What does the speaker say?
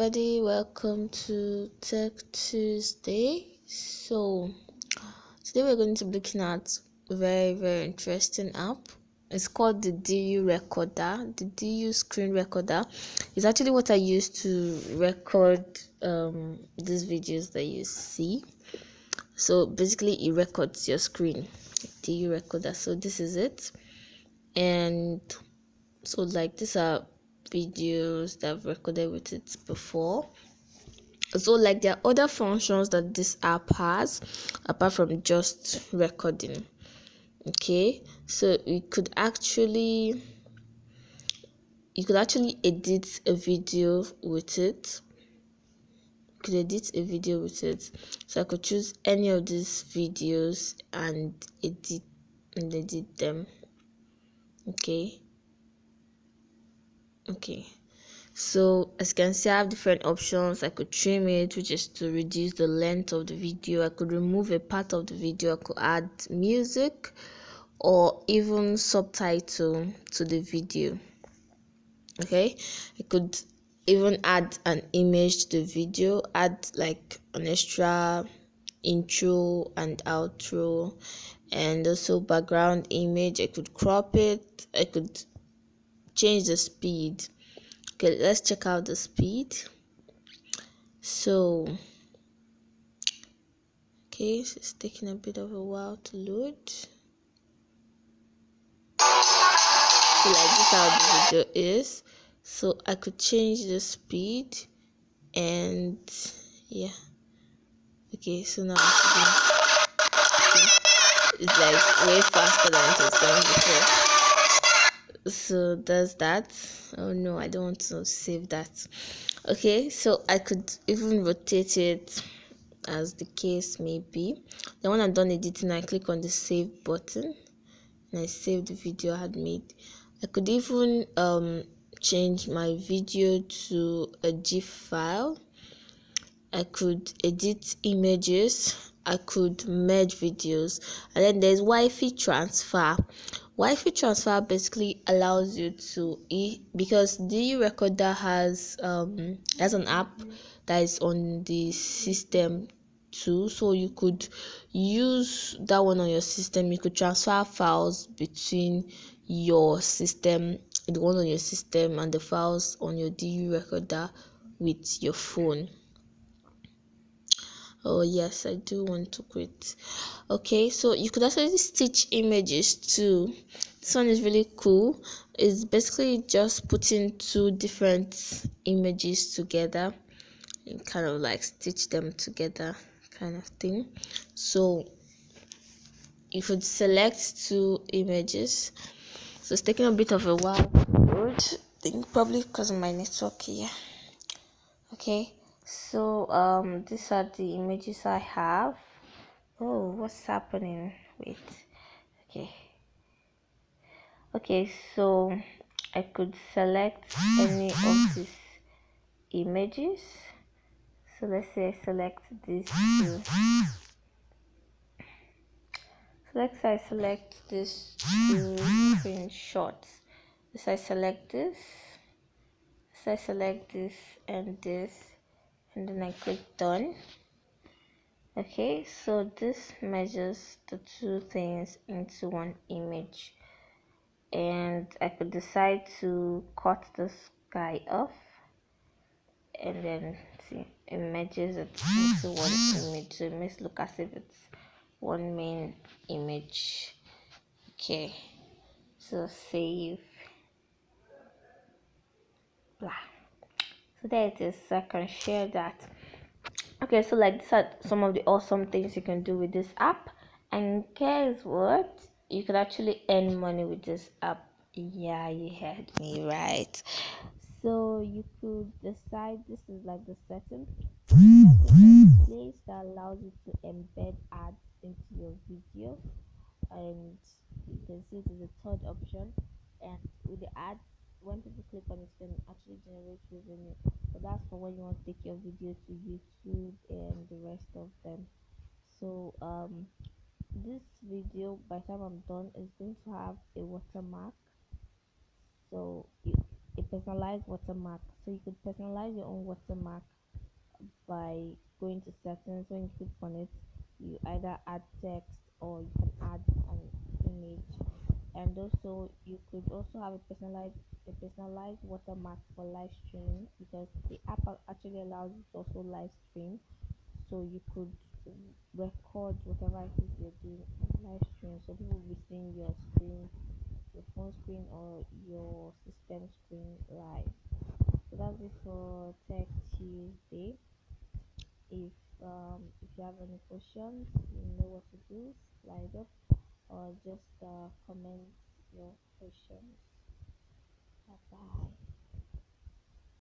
everybody welcome to tech tuesday. So today we're going to be looking at a very very interesting app. It's called the du recorder. The du screen recorder is actually what i use to record um, these videos that you see. So basically it records your screen. Du recorder. So this is it. And so like these are videos that I've recorded with it before. So like there are other functions that this app has apart from just recording okay? So you could actually you could actually edit a video with it. You could edit a video with it. So i could choose any of these videos and edit and edit them okay okay. So as you can see i have different options. I could trim it which is to reduce the length of the video. I could remove a part of the video. I could add music or even subtitle to the video. Okay? I could even add an image to the video. Add like an extra intro and outro. And also background image. I could crop it. I could change the speed. Okay let's check out the speed. So okay so it's taking a bit of a while to load. So like this how the video is. So i could change the speed and yeah. Okay so now it's like way faster than it was going before so does that. Oh no i don't want to save that. Okay so i could even rotate it as the case may be. Then when i'm done editing i click on the save button and i save the video i had made. I could even um change my video to a gif file. I could edit images. I could merge videos. And then there's wi-fi transfer Wi-Fi transfer basically allows you to because the recorder has um has an app that is on the system too. So you could use that one on your system. You could transfer files between your system the one on your system and the files on your du recorder with your phone oh yes i do want to quit. Okay so you could actually stitch images too. This one is really cool. It's basically just putting two different images together and kind of like stitch them together kind of thing. So you could select two images. So it's taking a bit of a while I think probably because of my network here. Okay so um these are the images i have. Oh what's happening? Wait. Okay. Okay so i could select any of these images. So let's say i select these two. So let's say i select these two screenshots so i select this. So i select this and this and then I click done. Okay so this measures the two things into one image. And I could decide to cut this guy off. And then see it merges it into one image. So it makes look as if it's one main image. Okay so save. Blah so there it is i can share that. Okay so like these are some of the awesome things you can do with this app. And guess what? You can actually earn money with this app. Yeah you heard me right. So you could decide this is like the setting. Place that allows you to embed ads into your video. And you can see it is a third option. And with the ads when people click on it, can actually generate revenue. But that's for when you want to take your video to YouTube and the rest of them. So um, this video, by the time I'm done, is going to have a watermark. So it, a personalized watermark so you could personalize your own watermark by going to settings when you click on it you either add text or you can add an image and also you could also have a personalized a personalized watermark for live streaming because the app actually allows you to also live stream. So you could record whatever it is you're doing live stream. So people will be seeing your screen your phone screen or your system screen live. So that's it for tech tuesday. If um, if you have any questions you know what to do. Slide up or just uh, comment your questions bye bye